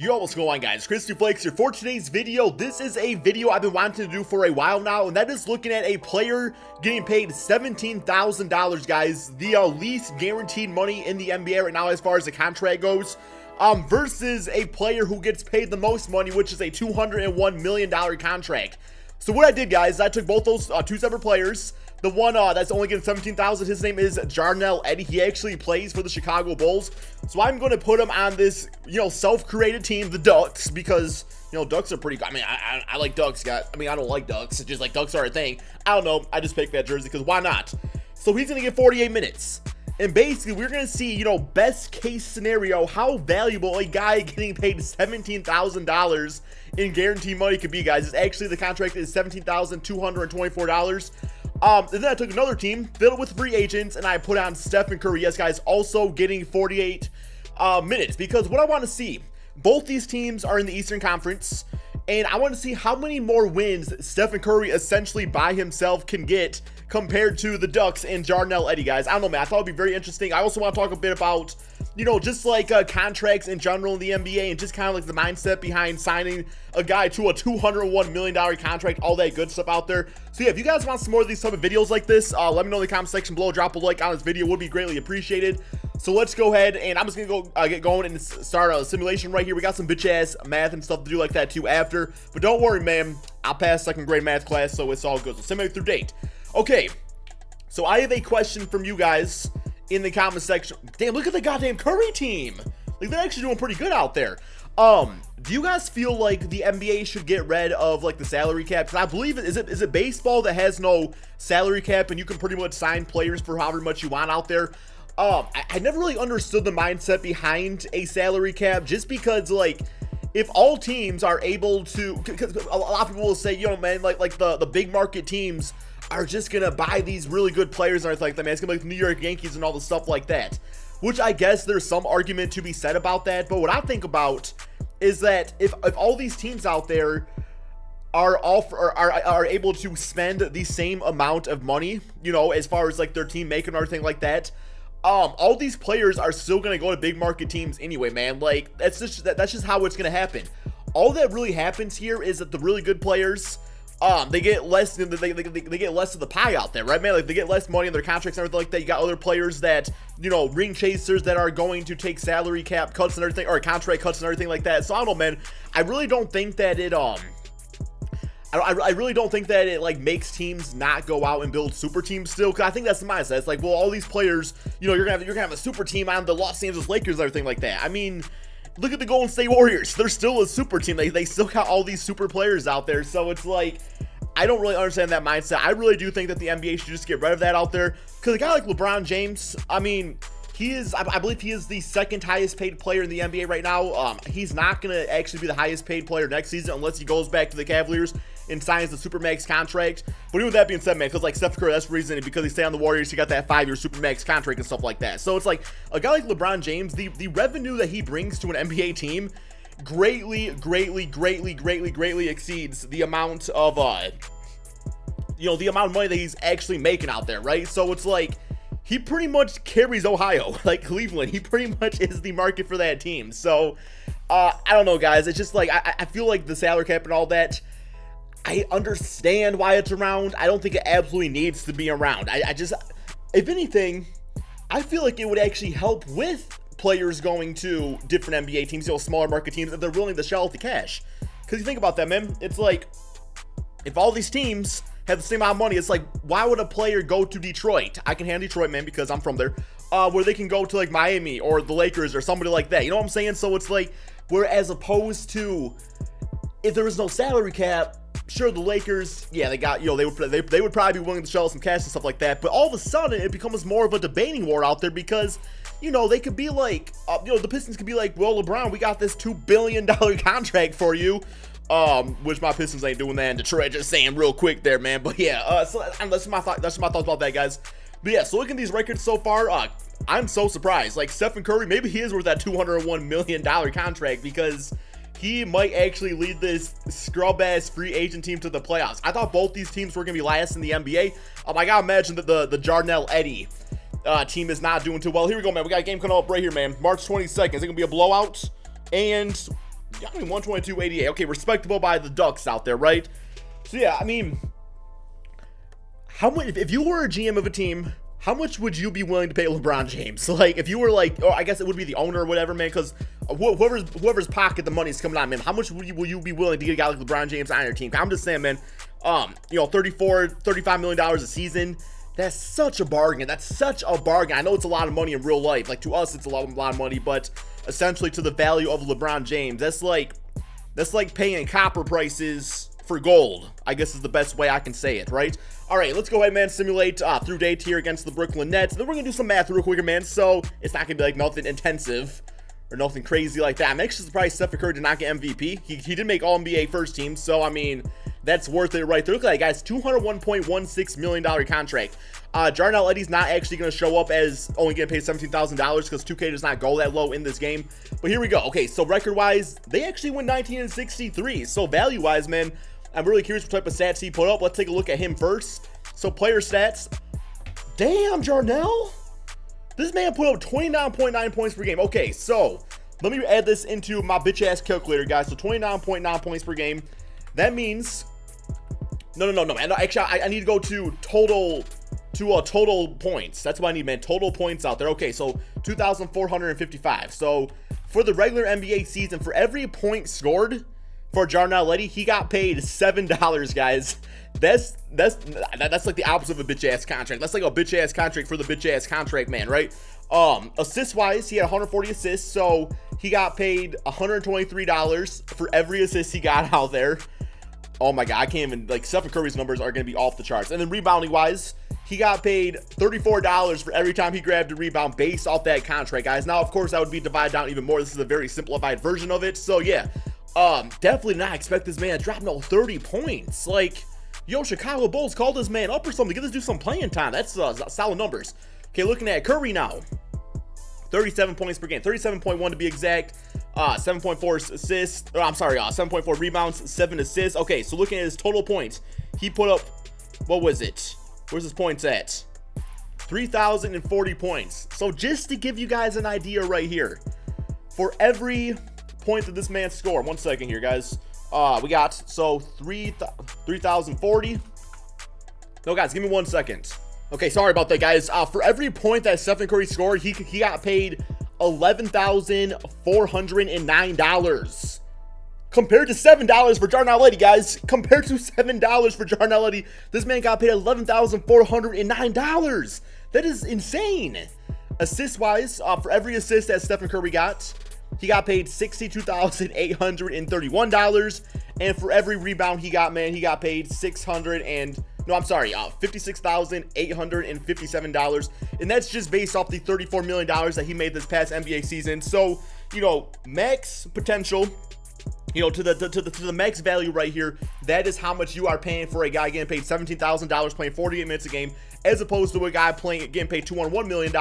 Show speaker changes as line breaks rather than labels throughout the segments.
Yo, what's going on guys? KrispyFlakes here for today's video. This is a video I've been wanting to do for a while now, and that is looking at a player getting paid $17,000, guys, the uh, least guaranteed money in the NBA right now as far as the contract goes, um, versus a player who gets paid the most money, which is a $201 million contract. So what I did, guys, is I took both those uh, two separate players, the one uh, that's only getting 17,000, his name is Jarnell Eddie. He actually plays for the Chicago Bulls. So I'm going to put him on this, you know, self-created team, the Ducks, because, you know, Ducks are pretty, I mean, I, I, I like Ducks, guys. I mean, I don't like Ducks. It's just like Ducks are a thing. I don't know. I just picked that jersey because why not? So he's going to get 48 minutes. And basically, we're going to see, you know, best case scenario, how valuable a guy getting paid $17,000 in guaranteed money could be, guys. It's actually, the contract is $17,224. Um, and then I took another team, filled with free agents, and I put on Stephen Curry. Yes, guys, also getting 48 uh, minutes. Because what I want to see, both these teams are in the Eastern Conference, and I want to see how many more wins Stephen Curry essentially by himself can get compared to the Ducks and Jarnell Eddie, guys. I don't know, man. I thought it'd be very interesting. I also want to talk a bit about, you know, just like uh, contracts in general in the NBA and just kind of like the mindset behind signing a guy to a $201 million contract, all that good stuff out there. So yeah, if you guys want some more of these type of videos like this, uh, let me know in the comment section below. Drop a like on this video would be greatly appreciated. So let's go ahead and I'm just gonna go uh, get going and start a simulation right here. We got some bitch ass math and stuff to do like that too after, but don't worry, man. I passed second grade math class, so it's all good. So simulate through date. Okay, so I have a question from you guys in the comment section. Damn, look at the goddamn Curry team. Like, they're actually doing pretty good out there. Um, do you guys feel like the NBA should get rid of like the salary cap? Because I believe it is it is it baseball that has no salary cap and you can pretty much sign players for however much you want out there. Um, I, I never really understood the mindset behind a salary cap just because like if all teams are able to, because a lot of people will say, you know, man, like like the the big market teams are just gonna buy these really good players and everything like that. It's gonna be like New York Yankees and all the stuff like that. Which I guess there's some argument to be said about that. But what I think about is that if, if all these teams out there are all are, are, are able to spend the same amount of money, you know, as far as like their team making or anything like that, um, all these players are still gonna go to big market teams anyway, man. Like that's just that, that's just how it's gonna happen. All that really happens here is that the really good players um, they get less, they, they, they, they, get less of the pie out there, right, man? Like, they get less money in their contracts and everything like that. You got other players that, you know, ring chasers that are going to take salary cap cuts and everything, or contract cuts and everything like that. So, I don't know, man. I really don't think that it, um, I, I, really don't think that it like makes teams not go out and build super teams still. Cause I think that's the mindset. It's like, well, all these players, you know, you're gonna have you're gonna have a super team on the Los Angeles Lakers and everything like that. I mean, look at the Golden State Warriors. They're still a super team. They they still got all these super players out there. So it's like I don't really understand that mindset. I really do think that the NBA should just get rid of that out there. Because a guy like LeBron James, I mean, he is, I, believe he is the second highest paid player in the NBA right now. Um, he's not going to actually be the highest paid player next season unless he goes back to the Cavaliers and signs the Supermax contract. But even with that being said, man, because like Steph Curry, that's the reason because he stayed on the Warriors, he got that five-year Supermax contract and stuff like that. So it's like a guy like LeBron James, the, the revenue that he brings to an NBA team greatly, greatly, greatly, greatly, greatly exceeds the amount of, uh, you know, the amount of money that he's actually making out there, right? So it's like, he pretty much carries Ohio, like Cleveland. He pretty much is the market for that team. So, uh, I don't know, guys. It's just like, I, I feel like the salary cap and all that, I understand why it's around. I don't think it absolutely needs to be around. I, I just, if anything, I feel like it would actually help with players going to different NBA teams, you know, smaller market teams, if they're willing to shell out the cash. Because you think about that, man, it's like if all these teams have the same amount of money, it's like, why would a player go to Detroit? I can handle Detroit, man, because I'm from there. Uh, where they can go to like Miami or the Lakers or somebody like that. You know what I'm saying? So it's like, where as opposed to if there was no salary cap, sure the Lakers, yeah, they got you know they would they, they would probably be willing to shell some cash and stuff like that. But all of a sudden, it becomes more of a debating war out there because you know, they could be like, uh, you know, the Pistons could be like, well, LeBron, we got this $2 billion contract for you. Um, which my Pistons ain't doing that in Detroit, just saying real quick there, man. But yeah, uh, so that's my thought, that's my thoughts about that, guys. But yeah, so looking at these records so far, uh, I'm so surprised. Like, Stephen Curry, maybe he is worth that $201 million contract because he might actually lead this scrub-ass free agent team to the playoffs. I thought both these teams were to be last in the NBA. Um, I gotta imagine that the, the Jarnell Eddie uh, team is not doing too well. Here we go, man. We got a game coming up right here, man. March 22nd. Is it to be a blowout? And I mean, 122, 88. Okay, respectable by the Ducks out there, right? So yeah, I mean, how much? If you were a GM of a team, how much would you be willing to pay LeBron James? Like, if you were like, oh, I guess it would be the owner or whatever, man, because whoever's whoever's pocket the money is coming out, man. How much will you, will you be willing to get a guy like LeBron James on your team? I'm just saying, man. Um, you know, 34, 35 million dollars a season. That's such a bargain. That's such a bargain. I know it's a lot of money in real life. Like to us, it's a lot, a lot of money, but essentially to the value of LeBron James, that's like that's like paying copper prices for gold. I guess is the best way I can say it, right? All right, let's go ahead, man. Simulate uh, through date here against the Brooklyn Nets. Then we're gonna do some math real quick, man. So it's not gonna be like nothing intensive or nothing crazy like that. I'm actually surprised Steph Curry did not get MVP. He, he did make All NBA first team, so I mean that's worth it right there. Look at that, guys. $201.16 million contract. Uh, Jarnell Eddie's not actually going to show up as only getting paid $17,000 because 2K does not go that low in this game. But here we go. Okay, so record-wise, they actually went 19 and 63. So value-wise, man, I'm really curious what type of stats he put up. Let's take a look at him first. So player stats. Damn, Jarnell. This man put up 29.9 points per game. Okay, so let me add this into my bitch-ass calculator, guys. So 29.9 points per game. That means no, no, no, no, man. Actually, I, I need to go to total to uh, total points. That's what I need, man. Total points out there. Okay, so 2,455. So for the regular NBA season, for every point scored for Jarnell Eddie, he got paid seven dollars, guys. That's that's that's like the opposite of a bitch ass contract. That's like a bitch ass contract for the bitch ass contract man, right? Um, assist wise, he had 140 assists, so he got paid 123 dollars for every assist he got out there. Oh my god, I can't even like Stephen Curry's numbers are to be off the charts. And then rebounding wise, he got paid $34 for every time he grabbed a rebound based off that contract, guys. Now, of course, that would be divided down even more. This is a very simplified version of it. So yeah, um, definitely not expect this man to drop no 30 points. Like, yo, Chicago Bulls, call this man up or something. Get this dude some playing time. That's uh, solid numbers. Okay, looking at Curry now. 37 points per game, 37.1 to be exact. Uh, 7.4 assists. Oh, I'm sorry, uh, 7.4 rebounds, 7 assists. Okay, so looking at his total points, he put up, what was it? Where's his points at? 3,040 points. So just to give you guys an idea right here, for every point that this man scored, one second here, guys. Uh, we got, so 3,040. 3, no, guys, give me one second. Okay, sorry about that, guys. Uh, for every point that Stephen Curry scored, he, he got paid $11,409. Compared to $7 for Jarnell guys. Compared to $7 for Jarnell this man got paid $11,409. That is insane. Assist-wise, uh, for every assist that Stephen Curry got, he got paid $62,831. And for every rebound he got, man, he got paid 600 and no, I'm sorry, uh, $56,857. And that's just based off the $34 million that he made this past NBA season. So, you know, max potential, you know, to the, to, the, to the max value right here, that is how much you are paying for a guy getting paid $17,000 playing 48 minutes a game, as opposed to a guy playing getting paid $201 million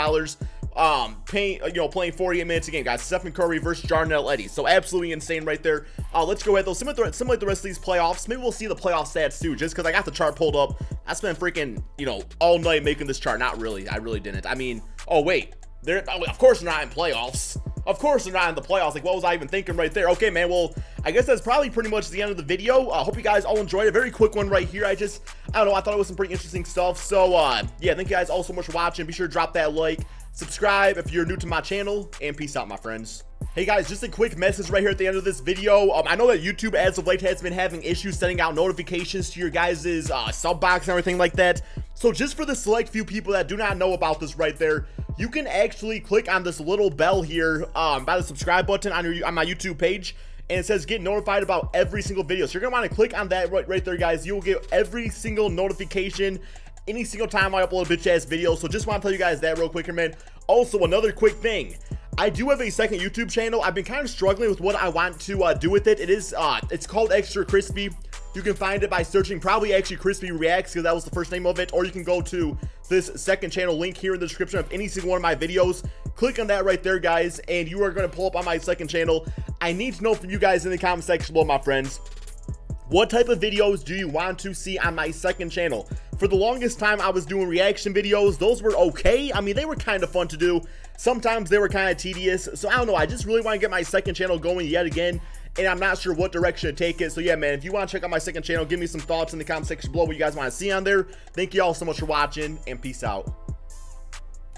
um, paying, you know, playing 48 minutes a game, guys. Stephen Curry versus Jarnell Eddie. So absolutely insane right there. Uh, let's go ahead, though. Simulate, simulate the rest of these playoffs. Maybe we'll see the playoff stats, too, just because I got the chart pulled up. I spent freaking, you know, all night making this chart. Not really. I really didn't. I mean, oh, wait. They're, of course they're not in playoffs. Of course they're not in the playoffs. Like, what was I even thinking right there? Okay, man, well, I guess that's probably pretty much the end of the video. I uh, hope you guys all enjoyed a very quick one right here. I just, I don't know, I thought it was some pretty interesting stuff. So, uh, yeah, thank you guys all so much for watching. Be sure to drop that like, subscribe if you're new to my channel, and peace out, my friends. Hey guys, just a quick message right here at the end of this video. Um, I know that YouTube as of late has been having issues sending out notifications to your guys' uh, sub box and everything like that. So just for the select few people that do not know about this right there, you can actually click on this little bell here um, by the subscribe button on, your, on my YouTube page and it says get notified about every single video. So you're gonna want to click on that right, right there, guys. You will get every single notification any single time I upload a bitch ass video. So just want to tell you guys that real quick, man. Also, another quick thing. I do have a second YouTube channel. I've been kind of struggling with what I want to uh, do with it. It is, uh, it's called ExtraKrispy. You can find it by searching probably actually Krispy Reacts because that was the first name of it. Or you can go to this second channel link here in the description of any single one of my videos. Click on that right there, guys, and you are going to pull up on my second channel. I need to know from you guys in the comment section below, my friends. What type of videos do you want to see on my second channel? For the longest time, I was doing reaction videos. Those were okay. I mean, they were kind of fun to do. Sometimes they were kind of tedious. So I don't know. I just really want to get my second channel going yet again and I'm not sure what direction to take it. So yeah, man, if you want to check out my second channel, give me some thoughts in the comment section below what you guys want to see on there. Thank you all so much for watching, and peace out.